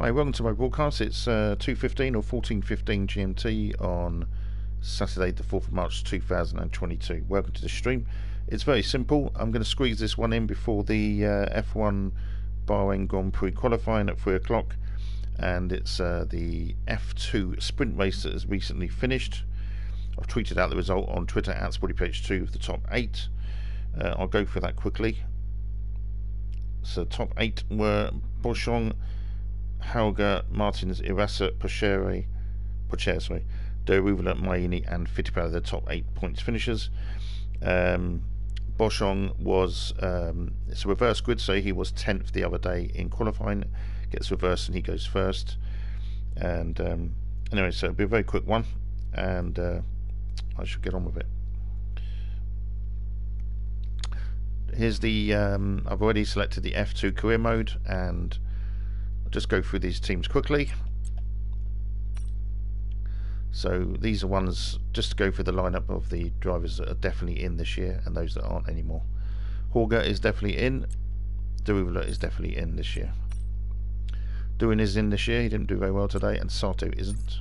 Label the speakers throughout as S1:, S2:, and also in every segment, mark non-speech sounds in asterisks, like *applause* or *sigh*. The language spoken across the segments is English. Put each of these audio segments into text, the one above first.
S1: Hi, welcome to my broadcast. It's uh, 2.15 or 14.15 GMT on Saturday the 4th of March 2022. Welcome to the stream. It's very simple. I'm going to squeeze this one in before the uh, F1 Bahrain Grand Prix qualifying at 3 o'clock. And it's uh, the F2 sprint race that has recently finished. I've tweeted out the result on Twitter at SportyPH2 of the top 8. Uh, I'll go for that quickly. So top 8 were Boschung, Hauger, Martins, Iwasa, Pourchaire, Pourchaire, sorry, Daruvala, Maini, and Fittipaldi, the top eight points finishers. Um, Boschung was um, it's a reverse grid, so he was tenth the other day in qualifying. Gets reversed and he goes first. And um, anyway, so it'll be a very quick one, and uh, I should get on with it. Here's the um, I've already selected the F2 career mode and I'll just go through these teams quickly. So these are ones just to go through the lineup of the drivers that are definitely in this year and those that aren't anymore. Hauger is definitely in. Daruvala is definitely in this year. Doohan is in this year. He didn't do very well today, and Sato isn't.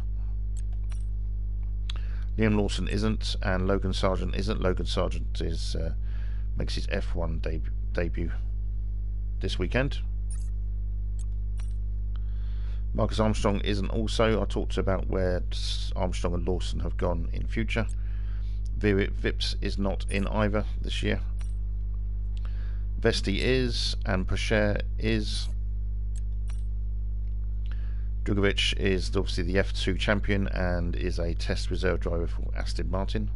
S1: Liam Lawson isn't, and Logan Sargeant isn't. Logan Sargeant is uh, makes his F1 deb debut this weekend. Marcus Armstrong isn't also. I talked about where Armstrong and Lawson have gone in future. Vips is not in either this year. Vesti is, and Pourchaire is. Drugovich is obviously the F2 champion and is a test reserve driver for Aston Martin.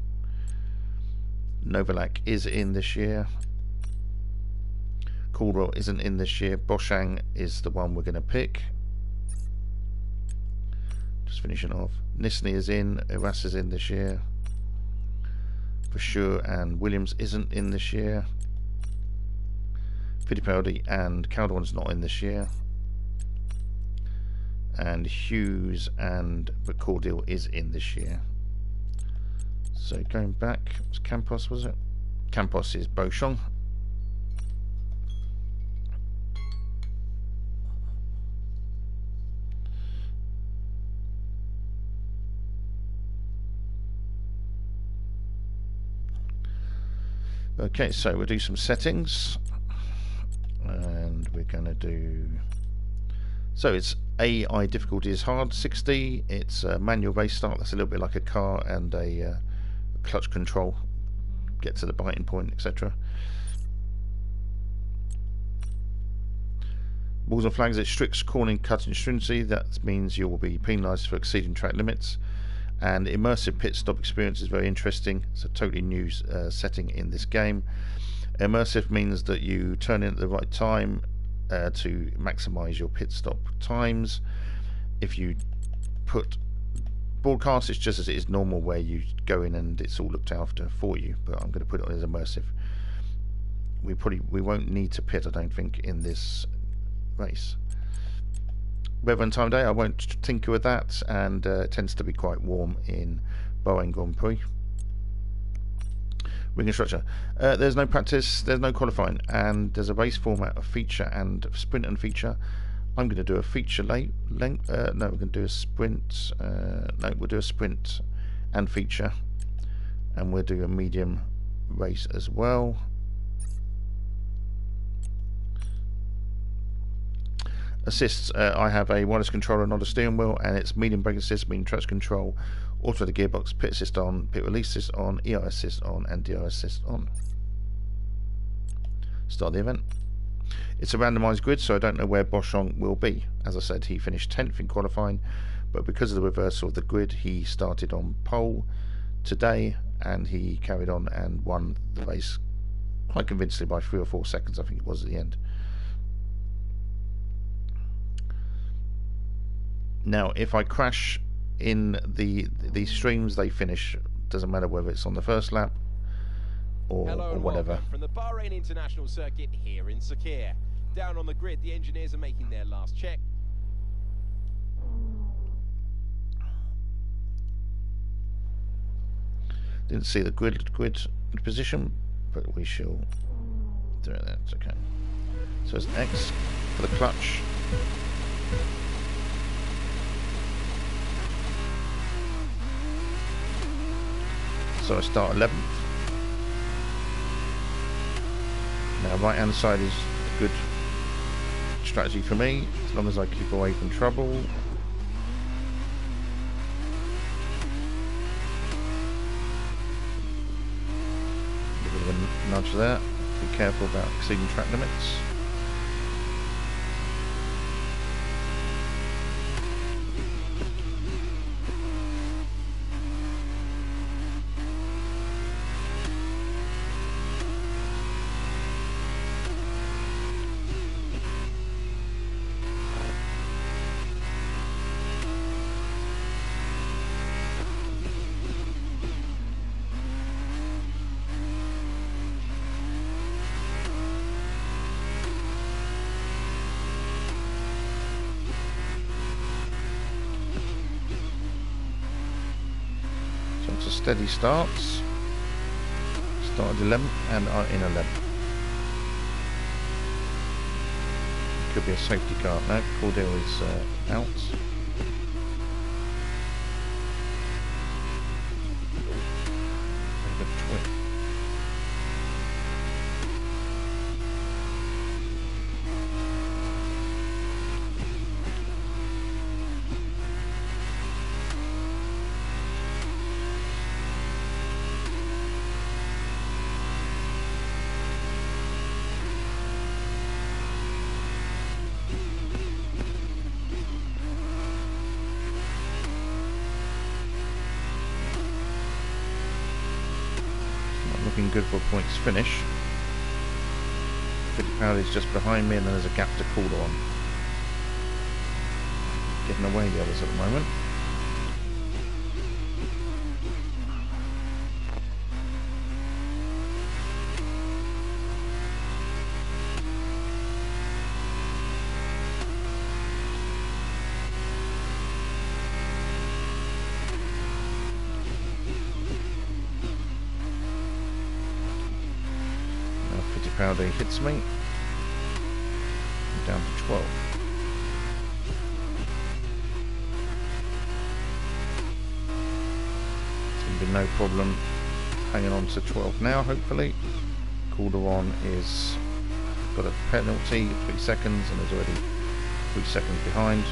S1: Novalak is in this year. Caldwell isn't in this year. Boschung is the one we're going to pick. Just finishing off. Nissany is in, Eras is in this year. For sure, and Williams isn't in this year. Fittipaldi and Calderon's not in this year. And Hughes and Cordeel is in this year. So going back, was Campos was it? Campos is Beauchamp. Okay, so we'll do some settings. And we're going to do... So it's AI difficulty is hard, 60. It's a manual race start, that's a little bit like a car, and a uh, clutch control, get to the biting point, etc. Balls and flags, it's strict cornering cutting stringency, that means you will be penalised for exceeding track limits and immersive pit stop experience is very interesting. It's a totally new uh, setting in this game. Immersive means that you turn in at the right time uh, to maximize your pit stop times. If you put broadcast, it's just as it is normal where you go in and it's all looked after for you. But I'm going to put it as immersive. We probably we won't need to pit, I don't think, in this race weather and time day, I won't tinker with that, and uh, it tends to be quite warm in Bahrain Grand Prix. Ring structure. Uh, there's no practice, there's no qualifying, and there's a race format of feature and sprint and feature. I'm going to do a feature late length. Uh, no, we're going to do a sprint. Uh, no, we'll do a sprint and feature, and we'll do a medium race as well. Assists, uh, I have a wireless controller, not a steering wheel, and it's medium brake assist, meaning traction control, auto the gearbox, pit assist on, pit release assist on, EI assist on, and DI assist on. Start the event. It's a randomised grid, so I don't know where Boschung will be. As I said, he finished 10th in qualifying, but because of the reversal of the grid, he started on pole today, and he carried on and won the race quite convincingly by three or four seconds, I think it was at the end. Now, if I crash in the these streams, they finish. Doesn't matter whether it's on the first lap or,
S2: Hello
S1: or whatever.
S2: From the Bahrain International Circuit here in Sakhir. Down on the grid, the engineers are making their last check.
S1: Didn't see the grid grid position, but we shall do that. Okay. So it's X for the clutch. So I start 11th. Now right hand side is a good strategy for me, as long as I keep away from trouble. A bit of a nudge there. Be careful about exceeding track limits. Steady starts. Started 11th and are in 11th. Could be a safety car. No, Cordeel is uh, out. Good for a points finish. Fittipaldi is just behind me and then there's a gap to call on. Getting away the others at the moment. Hits me. I'm down to 12. It's going to be no problem hanging on to 12 now, hopefully. Calderon is got a penalty, 3 seconds, and is already 3 seconds behind.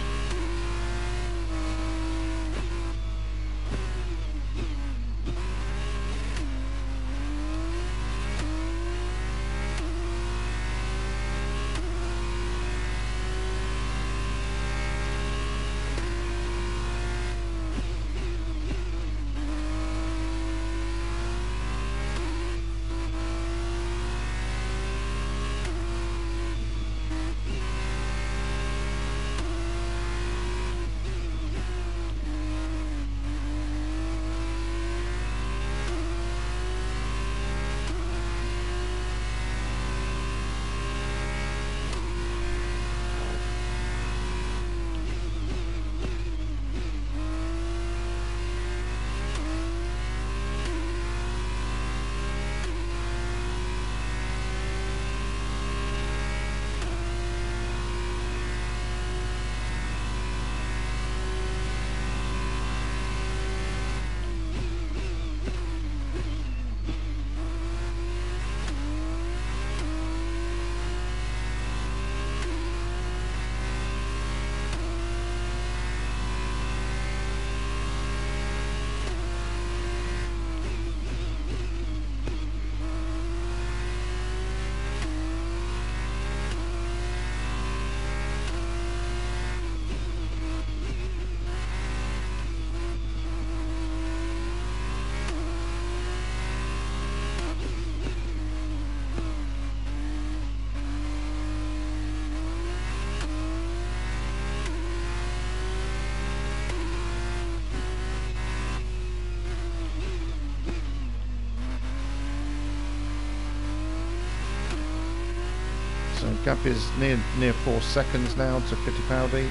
S1: Gap is near near four seconds now to Fittipaldi.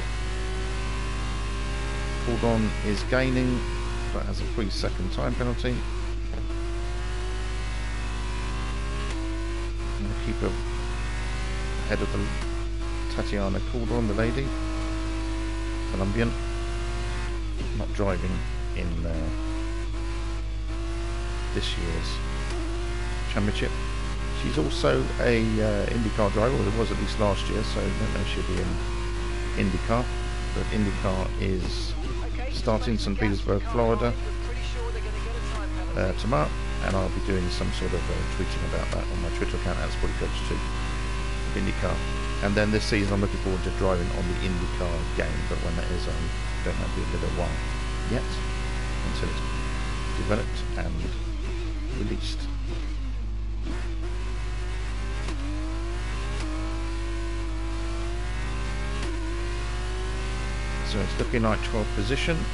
S1: Cordon is gaining, but has a three second time penalty. And ahead of the Tatiana Cordon, the lady, Colombian, not driving in uh, this year's championship. She's also a uh, IndyCar driver, or was at least last year, so I don't know if she'll be in IndyCar. But IndyCar is starting in St. Petersburg, Florida uh, tomorrow, and I'll be doing some sort of uh, tweeting about that on my Twitter account at Coach 2 of IndyCar. And then this season I'm looking forward to driving on the IndyCar game, but when that is, I don't know, it'll be a little while yet until it's developed and released. So it's looking like 12th position.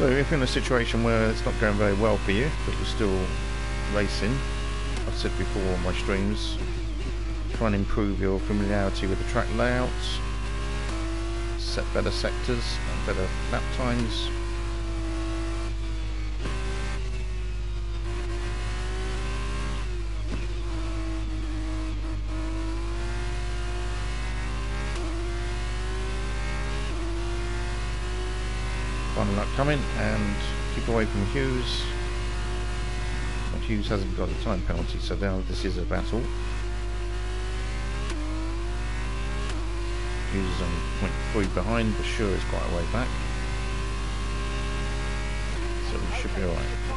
S1: So if you're in a situation where it's not going very well for you, but you're still racing, I've said before on my streams, try and improve your familiarity with the track layouts, set better sectors and better lap times, coming and keep away from Hughes. But Hughes hasn't got a time penalty, so now this is a battle. Hughes is on 0.3 behind, but sure is quite a way back. So we should be alright.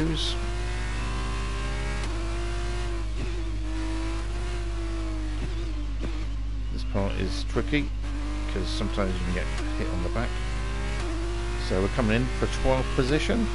S1: Hughes. This part is tricky because sometimes you can get hit on the back. So we're coming in for 12th position.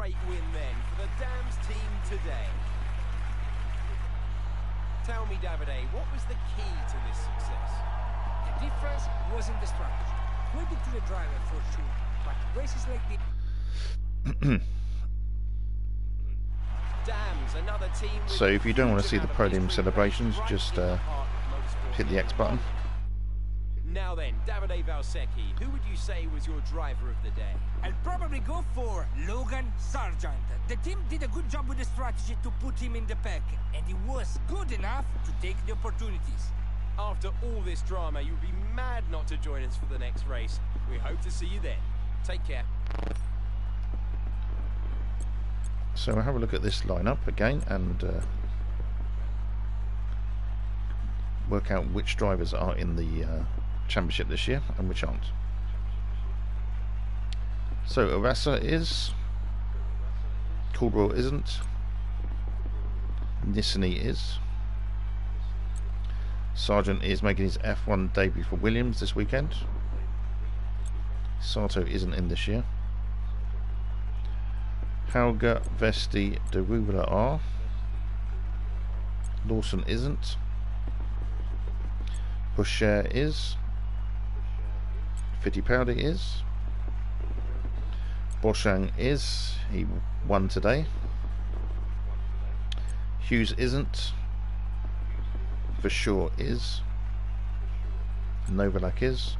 S2: Great win then for the Dams team today. Tell me, Davide, what was the key to this success?
S3: The difference was in the strategy. Credit to the driver for sure, but races like this. *clears throat*
S2: Dams, another team.
S1: So if you don't wanna see the podium celebrations, just, uh,
S2: heart of motorsport
S1: Hit the X button.
S2: Now then, Davide Valsecchi, who would you say was your driver of the day?
S3: I'll probably go for Logan Sargeant. The team did a good job with the strategy to put him in the pack, and he was good enough to take the opportunities.
S2: After all this drama, you'd be mad not to join us for the next race. We hope to see you then. Take care.
S1: So we'll have a look at this lineup again and uh, work out which drivers are in the uh, championship this year and which aren't. So Arasa is, Caldwell isn't, Nissany is, Sargeant is making his F1 debut for Williams this weekend. Sato isn't in this year. Helga, Vesti, Daruvala are. Lawson isn't. Pourchaire is. Fittipaldi is. Boschung is. He won today. Hughes isn't. Verschoor is. Novalak is.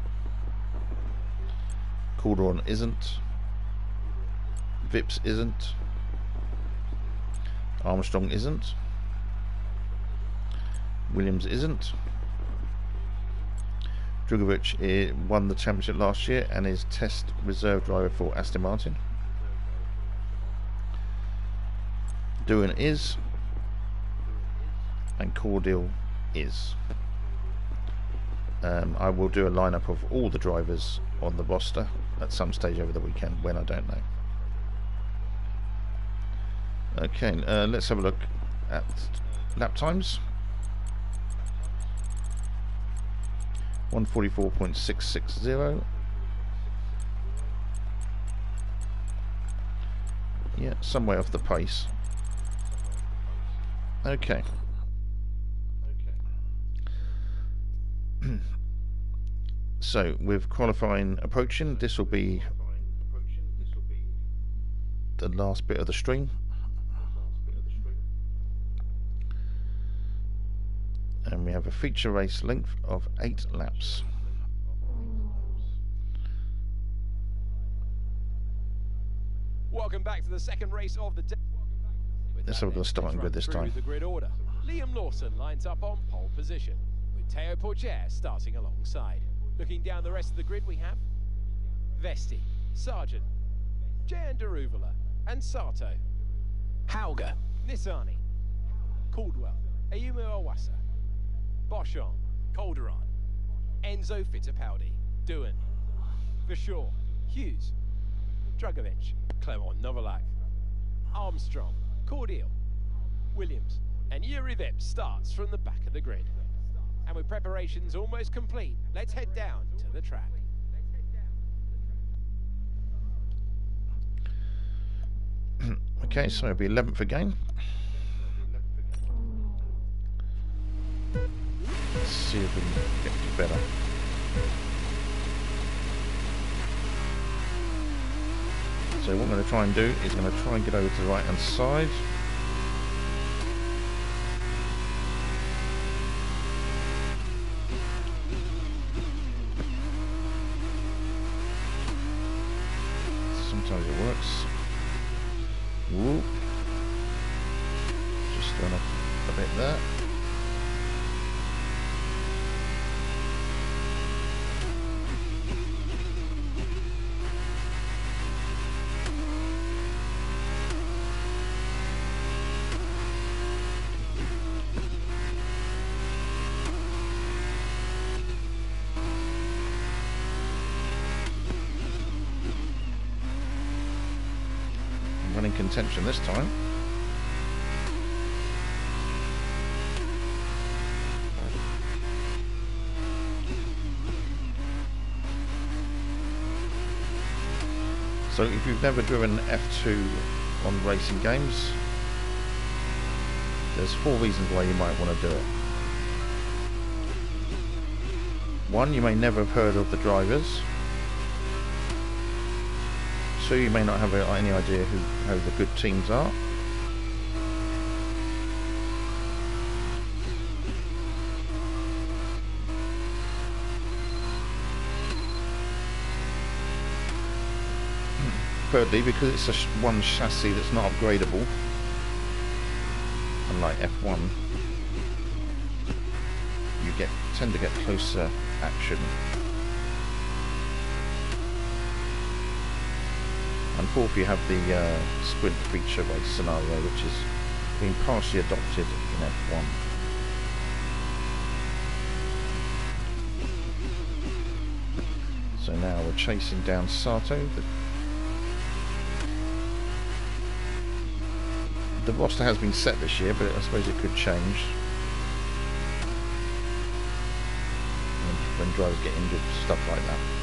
S1: Calderon isn't. Vips isn't. Armstrong isn't. Williams isn't. Drugovich eh, won the championship last year and is test reserve driver for Aston Martin. Doohan is. And Cordeel is. Um, I will do a lineup of all the drivers on the roster at some stage over the weekend when I don't know. Okay, uh, let's have a look at lap times. 144.660. Yeah, some way off the pace. Okay. *clears throat* so, with qualifying approaching, this will be the last bit of the stream. And we have a feature race length of eight laps.
S2: Welcome back to the second race of the day.
S1: Let's have a at starting grid this time.
S2: The grid order. Liam Lawson lines up on pole position, with Teo Pourchaire starting alongside. Looking down the rest of the grid, we have Vesti, Sargeant, Jehan Daruvala, and Sato. Hauger, Nissany, Caldwell, Ayumu Iwasa, Boschung, Calderon, Enzo Fittipaldi, Doohan, Verschoor, Hughes, Drugovich, Clement Novalak, Armstrong, Cordeel, Williams, and Juri Vip starts from the back of the grid. And with preparations almost complete, let's head down to the track. *clears throat*
S1: Okay, so it'll be 11th again. See if we can get better. So what I'm going to try and do is I'm going to try and get over to the right hand side. Contention this time. So if you've never driven F2 on racing games, there's four reasons why you might want to do it. One, you may never have heard of the drivers. Two, you may not have any idea who the good teams are. Thirdly, because it's a one chassis that's not upgradable, unlike F1, you get tend to get closer action. And fourth, you have the uh, sprint feature race scenario, which is being partially adopted in F1. So now we're chasing down Sato, the the roster has been set this year, but I suppose it could change. When drivers get injured, stuff like that.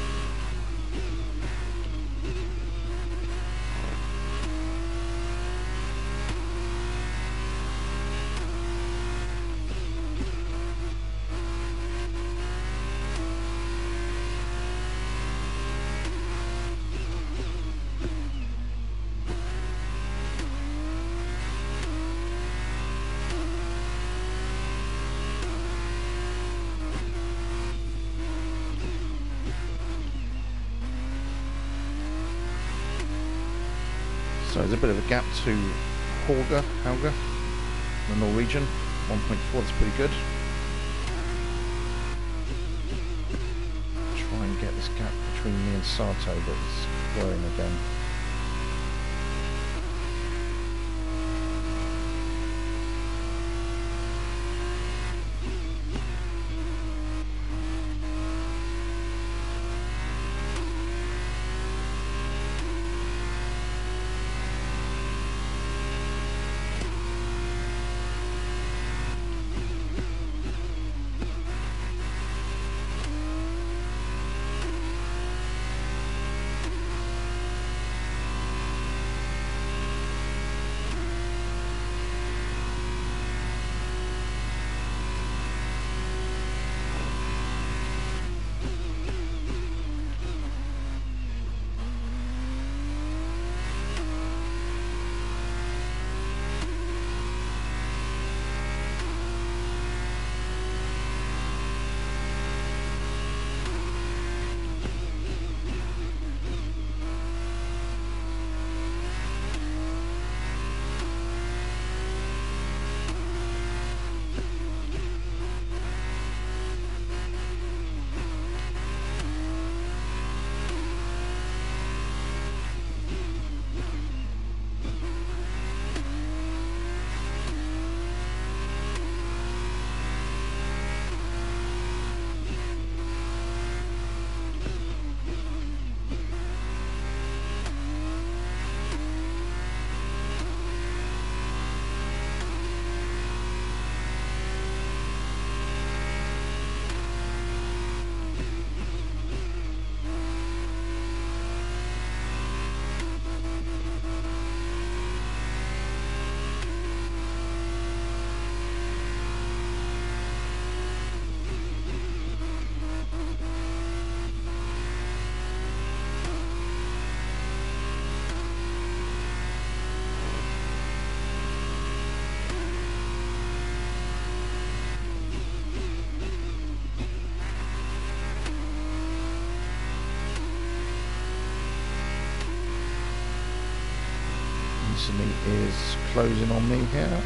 S1: Gap to Hauger, Hauger, the Norwegian. 1.4, that's pretty good. Try and get this gap between me and Sato, but it's growing again. Is closing on me here.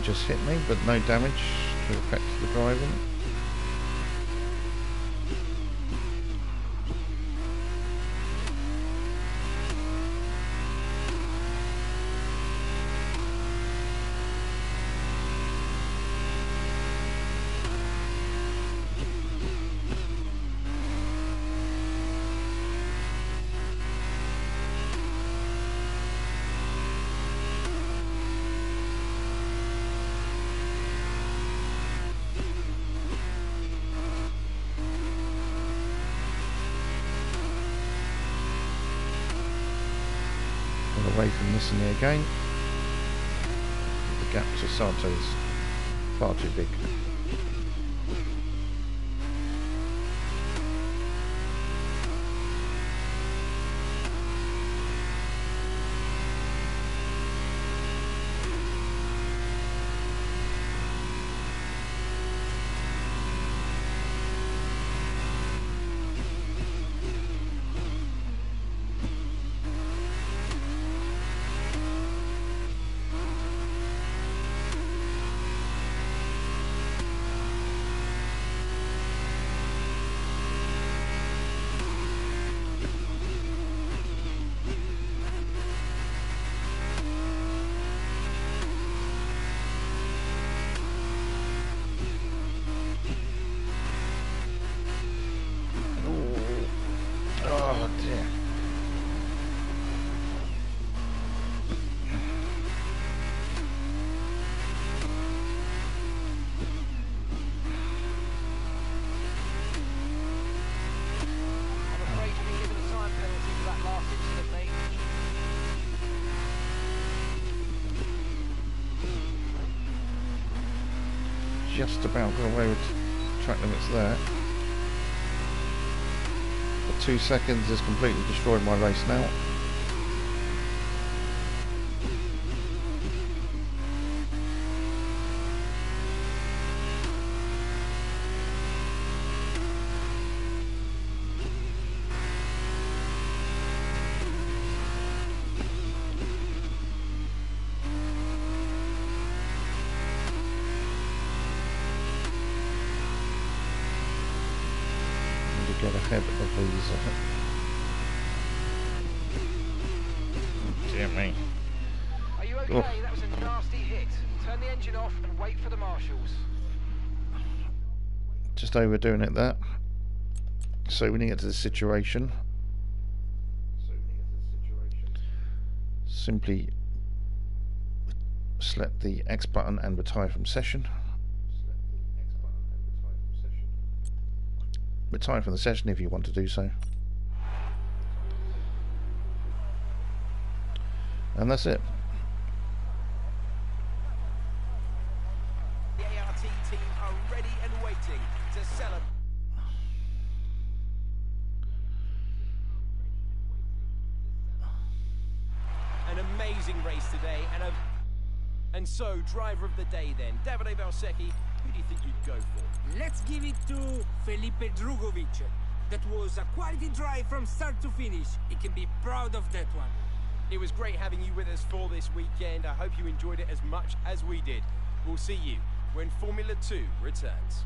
S1: Just hit me, but no damage to affect the driving. Away from missing me again. The gap to Sato is far too big. Just about got away with track limits there. But two seconds has completely destroyed my race now. Get ahead of these. Uh, dear me.
S4: Are you okay? That was a nasty hit. Turn the engine off and wait for the marshals.
S1: Just overdoing it there. So when you get to the situation, simply select the X button and retire from session. Retire from the session if you want to do so. And that's it.
S2: The ART team are ready and waiting to celebrate. An amazing race today and a and so driver of the day then Davide Valsecchi do you think you'd go for?
S3: Let's give it to Felipe Drugovich. That was a quality drive from start to finish. He can be proud of that one.
S2: It was great having you with us for this weekend. I hope you enjoyed it as much as we did. We'll see you when Formula 2 returns.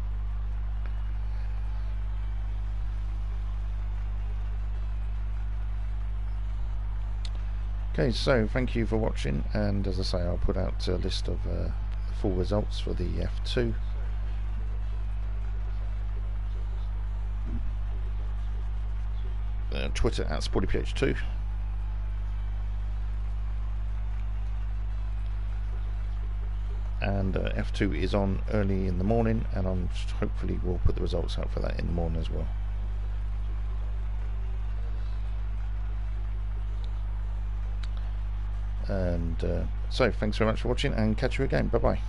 S1: Okay, so thank you for watching, and as I say, I'll put out a list of uh, full results for the F2. Uh, Twitter at SportyPH2. And uh, F2 is on early in the morning, and I'm hopefully we'll put the results out for that in the morning as well. And uh, so, thanks very much for watching, and catch you again. Bye bye.